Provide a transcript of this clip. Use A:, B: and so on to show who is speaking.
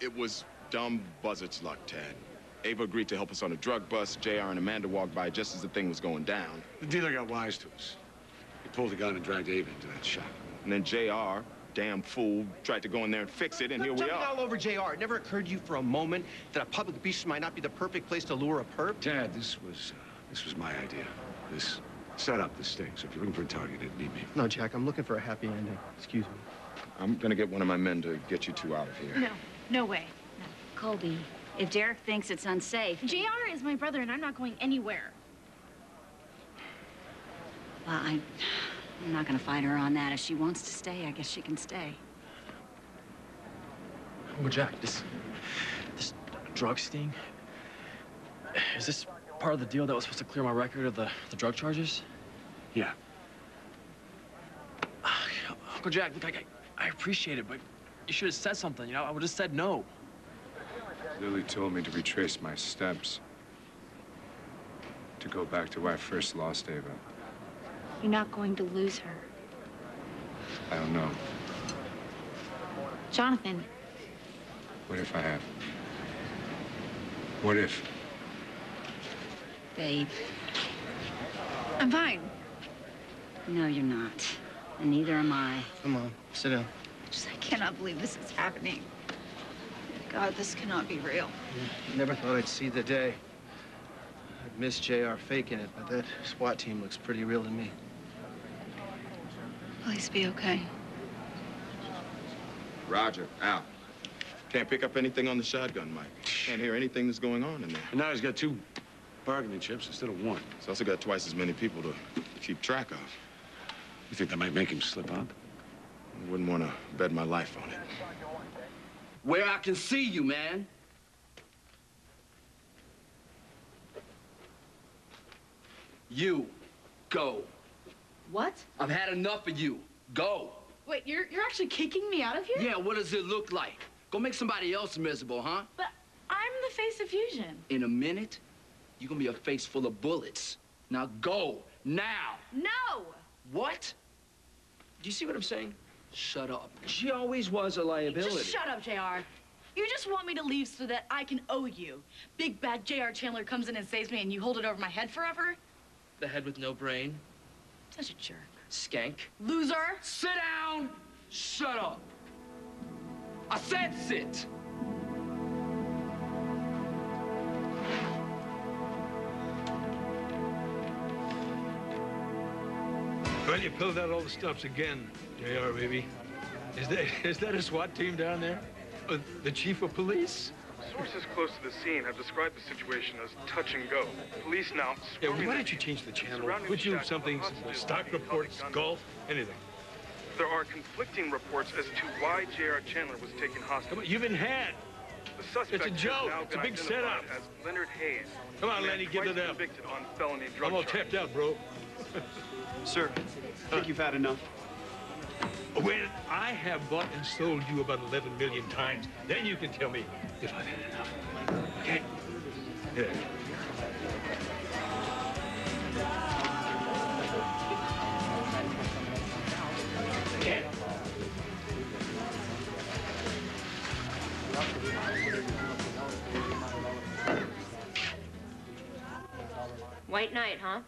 A: It was dumb buzzard's luck, Tad. Ava agreed to help us on a drug bust. JR and Amanda walked by just as the thing was going down.
B: The dealer got wise to us. He pulled the gun and dragged Ava into that shop.
A: And then JR, damn fool, tried to go in there and fix it, and here we
C: Jumping
A: are.
C: all over JR. It never occurred to you for a moment that a public beach might not be the perfect place to lure a perp?
B: Tad, this was, uh, this was my idea. This set up this sting. So if you're looking for a target, it'd be me.
C: No, Jack, I'm looking for a happy ending. Excuse me.
A: I'm gonna get one of my men to get you two out of here.
D: No, no way.
E: Colby, if Derek thinks it's unsafe,
D: JR is my brother, and I'm not going anywhere.
E: well, I, I'm not gonna fight her on that. If she wants to stay, I guess she can stay.
F: Uncle Jack, this, this drug sting, is this part of the deal that was supposed to clear my record of the, the drug charges?
B: Yeah.
F: Uncle Jack, look, I, I, I appreciate it, but you should have said something, you know? I would have said no.
G: Lily told me to retrace my steps. To go back to where I first lost Ava.
D: You're not going to lose her.
G: I don't know.
D: Jonathan,
G: What if I have? What if?
E: Babe,
D: I'm fine.
E: no, you're not. And neither am I.
C: Come on, sit down.
D: Just, I cannot believe this is happening. God, this cannot be real.
C: Never thought I'd see the day. I'd miss JR faking it, but that SWAT team looks pretty real to me.
D: Please be okay.
A: Roger, out. Can't pick up anything on the shotgun, Mike. Can't hear anything that's going on in there.
B: And now he's got two bargaining chips instead of one.
A: He's also got twice as many people to keep track of.
B: You think that might make him slip up?
A: I wouldn't want to bet my life on it.
H: Where I can see you, man. You, go.
D: What?
H: I've had enough of you. Go.
D: Wait, you're you're actually kicking me out of here?
H: Yeah, what does it look like? Go make somebody else miserable, huh?
D: But I'm the face of Fusion.
H: In a minute, you're gonna be a face full of bullets. Now go. Now.
D: No!
H: What? Do you see what I'm saying? Shut up.
I: She always was a liability.
D: Just shut up, JR. You just want me to leave so that I can owe you. Big bad JR Chandler comes in and saves me and you hold it over my head forever?
H: The head with no brain.
D: Such a jerk.
H: Skank.
D: Loser!
H: Sit down! Shut up! I said sit!
J: Well, you pulled out all the stops again, JR, baby. Is that, is that a SWAT team down there? Uh, the chief of police?
K: Sources close to the scene have described the situation as touch and go. Police now
J: Yeah, why don't you change the channel? Would you something, stock
K: being held at
J: reports, golf, anything?
K: There are conflicting reports as to why J.R. Chandler was taken hostage.
J: Come on, you've been had.
K: The suspect
J: It's a joke. It's a big setup.
K: As Leonard Hayes.
J: Come on, Lenny, give it up.
K: convicted on felony drug
J: I'm all
K: charges.
J: tapped out, bro.
I: Sir, I think you've had enough.
J: When I have bought and sold you about 11 million times, then you can tell me if I've had enough. Okay? Yeah. Yeah.
L: White Knight, huh?